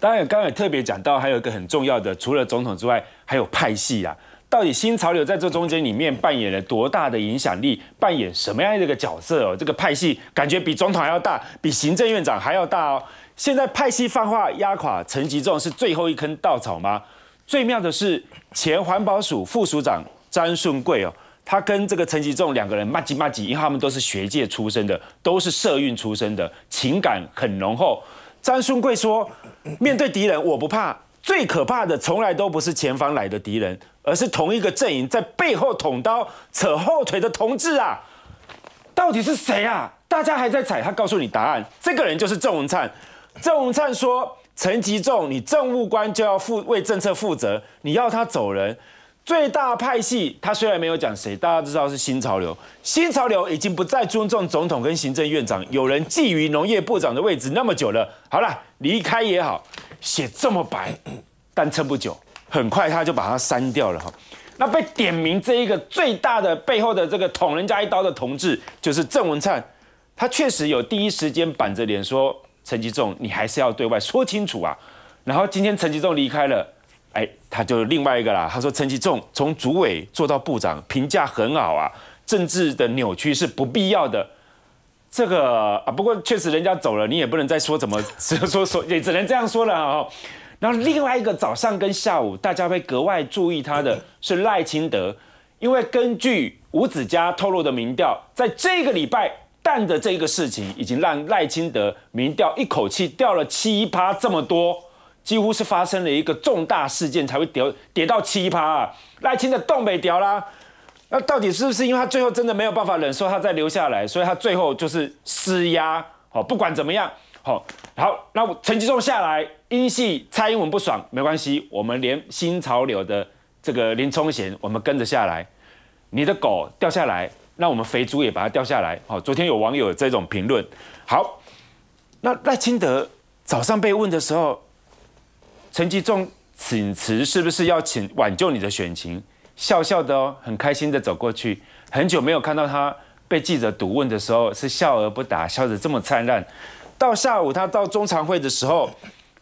当然，刚刚特别讲到，还有一个很重要的，除了总统之外，还有派系啊。到底新潮流在这中间里面扮演了多大的影响力？扮演什么样的一个角色哦？这个派系感觉比总统还要大，比行政院长还要大哦。现在派系泛化压垮陈吉仲是最后一根稻草吗？最妙的是前环保署副署长张顺贵哦，他跟这个陈吉仲两个人骂吉骂吉，因为他们都是学界出身的，都是社运出身的，情感很浓厚。张松贵说：“面对敌人，我不怕。最可怕的，从来都不是前方来的敌人，而是同一个阵营在背后捅刀、扯后腿的同志啊！到底是谁啊？大家还在猜。他告诉你答案，这个人就是郑文灿。郑文灿说：‘陈吉仲，你政务官就要负为政策负责，你要他走人。’最大派系，他虽然没有讲谁，大家知道是新潮流。新潮流已经不再尊重总统跟行政院长，有人觊觎农业部长的位置那么久了。好了，离开也好，写这么白，但撑不久，很快他就把它删掉了哈。那被点名这一个最大的背后的这个捅人家一刀的同志，就是郑文灿。他确实有第一时间板着脸说：“陈吉仲，你还是要对外说清楚啊。”然后今天陈吉仲离开了。哎，他就另外一个啦。他说陈其仲从主委做到部长，评价很好啊。政治的扭曲是不必要的。这个啊，不过确实人家走了，你也不能再说怎么只 说说，也只能这样说了啊。然后另外一个早上跟下午，大家会格外注意他的是赖清德，因为根据吴子嘉透露的民调，在这个礼拜蛋的这个事情，已经让赖清德民调一口气掉了七趴这么多。几乎是发生了一个重大事件才会跌跌到七趴啊！赖清的洞北掉啦，那到底是不是因为他最后真的没有办法忍受他再留下来，所以他最后就是施压？好，不管怎么样，好，好，那陈吉仲下来，英系蔡英文不爽没关系，我们连新潮流的这个林冲贤，我们跟着下来，你的狗掉下来，那我们肥猪也把它掉下来。好，昨天有网友有这种评论，好，那赖清德早上被问的时候。陈吉仲请辞是不是要请挽救你的选情？笑笑的哦，很开心的走过去。很久没有看到他被记者堵问的时候是笑而不答，笑得这么灿烂。到下午他到中常会的时候，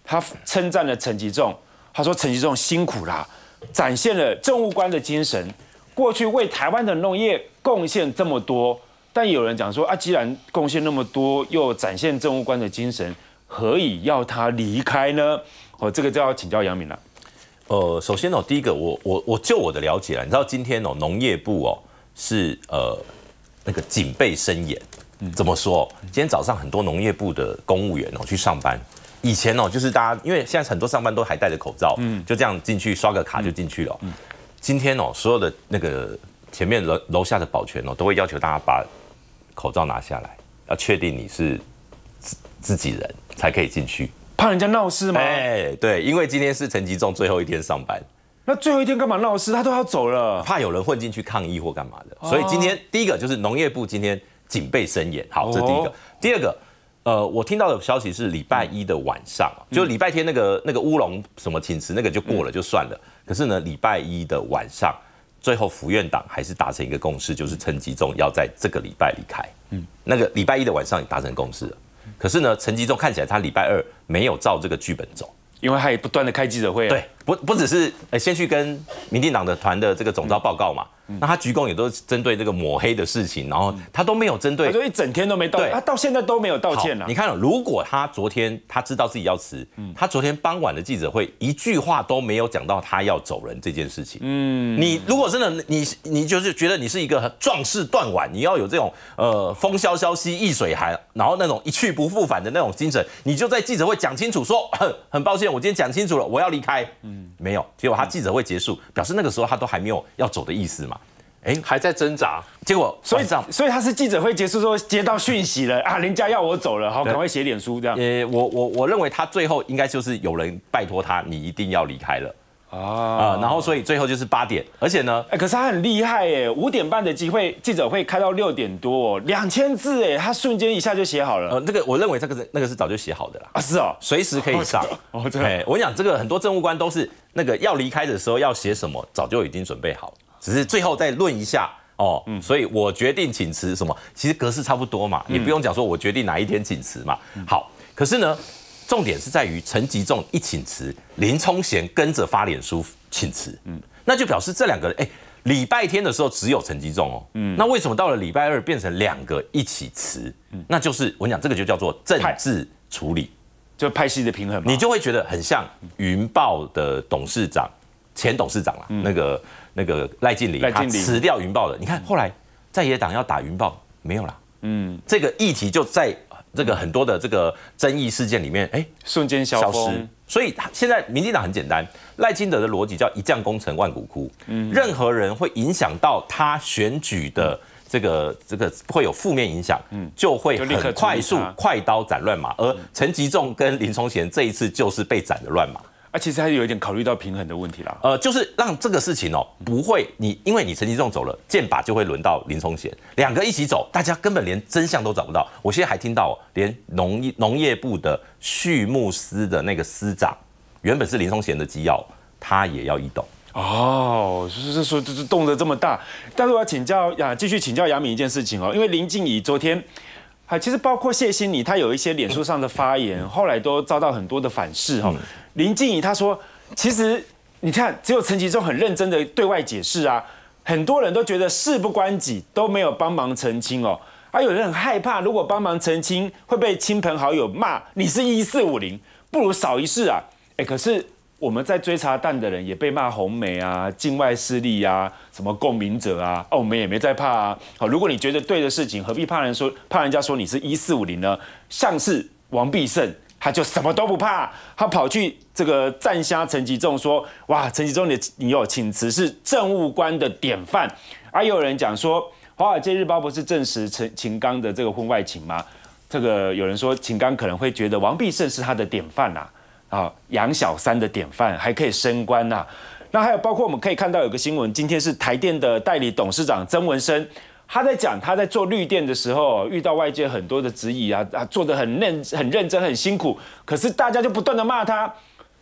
他称赞了陈吉仲，他说陈吉仲辛苦啦，展现了政务官的精神。过去为台湾的农业贡献这么多，但有人讲说啊，既然贡献那么多，又展现政务官的精神，何以要他离开呢？哦，这个就要请教杨敏了。呃，首先哦，第一个，我我我就我的了解了，你知道今天哦，农业部哦是呃那个警备森严，怎么说？今天早上很多农业部的公务员哦去上班，以前哦就是大家因为现在很多上班都还戴着口罩，嗯，就这样进去刷个卡就进去了。嗯，今天哦，所有的那个前面楼楼下的保全哦都会要求大家把口罩拿下来，要确定你是自自己人才可以进去。怕人家闹事吗？哎，对，因为今天是陈吉仲最后一天上班，那最后一天干嘛闹事？他都要走了，怕有人混进去抗议或干嘛的。所以今天第一个就是农业部今天警备森严，好，这第一个。第二个，呃，我听到的消息是礼拜一的晚上，就礼拜天那个那个乌龙什么请辞那个就过了就算了。可是呢，礼拜一的晚上，最后府院党还是达成一个共识，就是陈吉仲要在这个礼拜离开。嗯，那个礼拜一的晚上也达成共识了。可是呢，陈吉仲看起来他礼拜二没有照这个剧本走，因为他也不断的开记者会。对，不不只是先去跟民进党的团的这个总召报告嘛。那他鞠躬也都是针对这个抹黑的事情，然后他都没有针对，就一整天都没道歉，他到现在都没有道歉了。你看，如果他昨天他知道自己要辞，他昨天傍晚的记者会一句话都没有讲到他要走人这件事情。嗯，你如果真的你你就是觉得你是一个壮士断腕，你要有这种呃风萧萧兮易水寒，然后那种一去不复返的那种精神，你就在记者会讲清楚说，很抱歉，我今天讲清楚了，我要离开。嗯，没有，结果他记者会结束，表示那个时候他都还没有要走的意思嘛。哎，还在挣扎，结果所以所以他是记者会结束之后接到讯息了啊，人家要我走了，好，赶快写脸书这样。呃，我我我认为他最后应该就是有人拜托他，你一定要离开了。啊，然后所以最后就是八点，而且呢，哎，可是他很厉害哎，五点半的机会记者会开到六点多，两千字哎，他瞬间一下就写好了。呃，那个我认为这个是那个是早就写好的啦。啊，是哦，随时可以上。哦，对，我跟你讲，这个很多政务官都是那个要离开的时候要写什么，早就已经准备好，只是最后再论一下。哦，嗯，所以我决定请辞，什么？其实格式差不多嘛，也不用讲说我决定哪一天请辞嘛。好，可是呢，重点是在于陈吉仲一请辞，林冲贤跟着发脸书请辞，嗯，那就表示这两个人，哎，礼拜天的时候只有陈吉仲哦，嗯，那为什么到了礼拜二变成两个一起辞？嗯，那就是我讲这个就叫做政治处理，就派系的平衡，你就会觉得很像云豹的董事长、前董事长啦，那个那个赖静玲，他辞掉云豹的，你看后来在野党要打云豹没有了，嗯，这个议题就在。这个很多的这个争议事件里面，哎，瞬间消失。所以现在民进党很简单，赖清德的逻辑叫一将功成万骨枯。嗯，任何人会影响到他选举的这个这个会有负面影响，嗯，就会很快速快刀斩乱麻。而陈吉仲跟林聪贤这一次就是被斩的乱麻。啊，其实还是有一点考虑到平衡的问题啦。呃，就是让这个事情哦，不会你因为你陈其仲走了，剑拔就会轮到林冲贤，两个一起走，大家根本连真相都找不到。我现在还听到，连农业农业部的畜牧司的那个司长，原本是林冲贤的机要，他也要移动。哦，就是说就是动得这么大。但是我要请教呀，继续请教杨敏一件事情哦，因为林静怡昨天。啊，其实包括谢欣妮，她有一些脸书上的发言，后来都遭到很多的反噬哈。林静怡她说，其实你看，只有陈其中很认真的对外解释啊，很多人都觉得事不关己，都没有帮忙澄清哦。而有人很害怕，如果帮忙澄清会被亲朋好友骂你是一四五零，不如少一事啊。哎，可是。我们在追查蛋的人也被骂红媒啊、境外势力啊、什么共鸣者啊，哦，我们也没在怕啊。好，如果你觉得对的事情，何必怕人说怕人家说你是一四五零呢？像是王必胜，他就什么都不怕，他跑去这个赞虾陈吉仲说，哇，陈吉仲你你有请辞是政务官的典范。而有人讲说，华尔街日报不是证实陈秦刚的这个婚外情吗？这个有人说秦刚可能会觉得王必胜是他的典范呐。啊，杨小三的典范还可以升官呐。那还有包括我们可以看到有个新闻，今天是台电的代理董事长曾文生，他在讲他在做绿电的时候遇到外界很多的质疑啊啊，做的很认很认真很辛苦，可是大家就不断的骂他，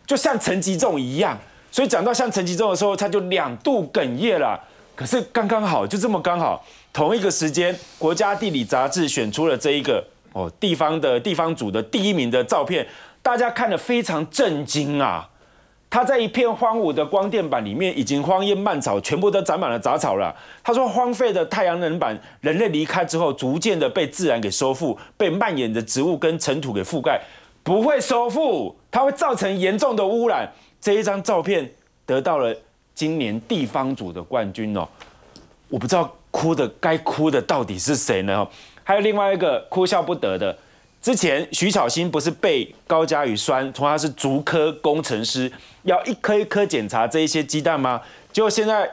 就像陈吉仲一样。所以讲到像陈吉仲的时候，他就两度哽咽了。可是刚刚好，就这么刚好，同一个时间，国家地理杂志选出了这一个哦地方的地方组的第一名的照片。大家看了非常震惊啊！他在一片荒芜的光电板里面，已经荒烟蔓草，全部都长满了杂草了。他说，荒废的太阳能板，人类离开之后，逐渐的被自然给收复，被蔓延的植物跟尘土给覆盖，不会收复，它会造成严重的污染。这一张照片得到了今年地方组的冠军哦！我不知道哭的该哭的到底是谁呢？还有另外一个哭笑不得的。之前徐巧芯不是被高嘉宇酸，从他是竹科工程师，要一颗一颗检查这一些鸡蛋吗？结果现在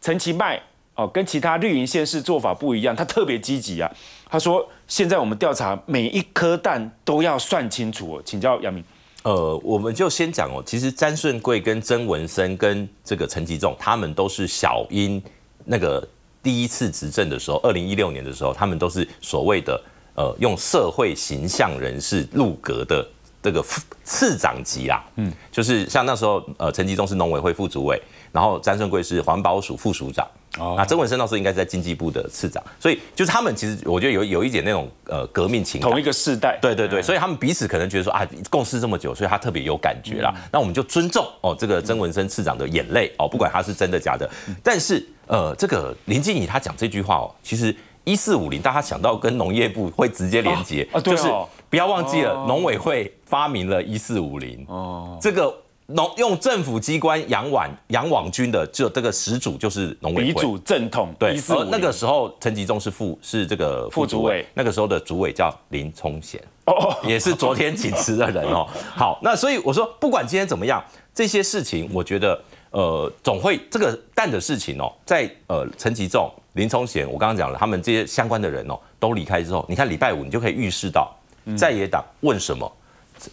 陈其迈哦，跟其他绿营县市做法不一样，他特别积极啊。他说现在我们调查每一颗蛋都要算清楚哦。请教杨明。呃，我们就先讲哦，其实詹顺贵跟曾文生跟这个陈吉仲，他们都是小英那个第一次执政的时候，二零一六年的时候，他们都是所谓的。呃，用社会形象人士入阁的这个次长级啦，嗯，就是像那时候，呃，陈吉仲是农委会副主委，然后詹顺贵是环保署副署长，哦，那曾文生那时候应该在经济部的次长，所以就是他们其实我觉得有有一点那种呃革命情感，同一个世代，对对对，所以他们彼此可能觉得说啊，共事这么久，所以他特别有感觉啦。那我们就尊重哦，这个曾文生次长的眼泪哦，不管他是真的假的，但是呃，这个林静怡他讲这句话哦，其实。一四五零，大家想到跟农业部会直接连接，就是不要忘记了，农委会发明了一四五零。哦，这个农用政府机关养网养网军的，就这个始祖就是农委会。鼻祖正统。对，而那个时候陈吉仲是副是这个副主委，那个时候的主委叫林聪贤，哦，也是昨天请辞的人哦。好，那所以我说，不管今天怎么样，这些事情，我觉得。呃，总会这个蛋的事情哦，在呃陈吉仲、林冲贤，我刚刚讲了，他们这些相关的人哦，都离开之后，你看礼拜五你就可以预示到，在野党问什么，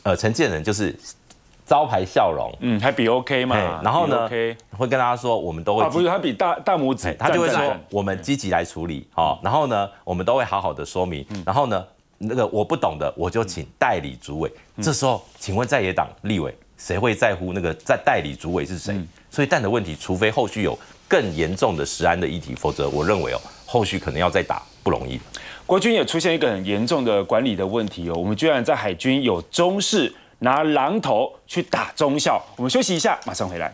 呃，陈建仁就是招牌笑容，嗯，还比 OK 嘛，然后呢，会跟大家说，我们都会，不是他比大大拇指，他就会说，我们积极来处理，好，然后呢，我们都会好好的说明，然后呢，那个我不懂的，我就请代理主委，这时候，请问在野党立委谁会在乎那个在代理主委是谁？所以蛋的问题，除非后续有更严重的食安的议题，否则我认为哦，后续可能要再打不容易。国军也出现一个很严重的管理的问题哦，我们居然在海军有中士拿榔头去打中校。我们休息一下，马上回来。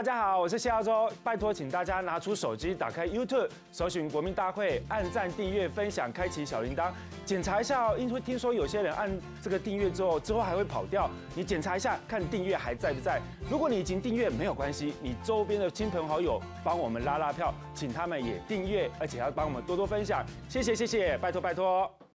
大家好，我是谢耀洲，拜托请大家拿出手机，打开 YouTube，搜寻国民大会，按赞、订阅、分享，开启小铃铛，检查一下哦。因为听说有些人按这个订阅之后，之后还会跑掉，你检查一下，看订阅还在不在。如果你已经订阅，没有关系，你周边的亲朋好友帮我们拉拉票，请他们也订阅，而且要帮我们多多分享，谢谢谢谢，拜托拜托。